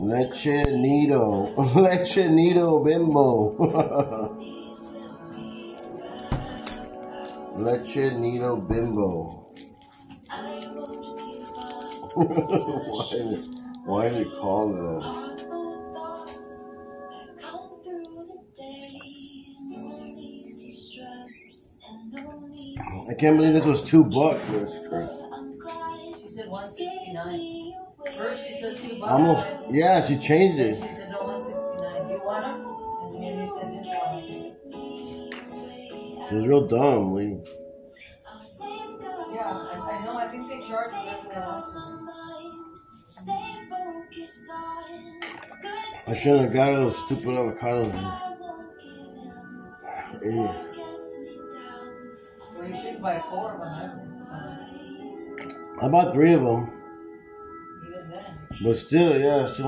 Leche Nido. Leche Nido Bimbo. Leche Nido Bimbo. why, why is it called that? I can't believe this was two bucks, Miss Chris. She said one sixty nine. First she says two bucks. Almost, yeah, she changed Then it. she said no one sixty nine. You want them? And then you said just one. She was real dumb. Like, Yeah, I, I know. I think they charge whatever they want. I shouldn't have got those stupid avocados. Idiot. Well, you should buy four of them. I bought three of them, Even then. but still, yeah, still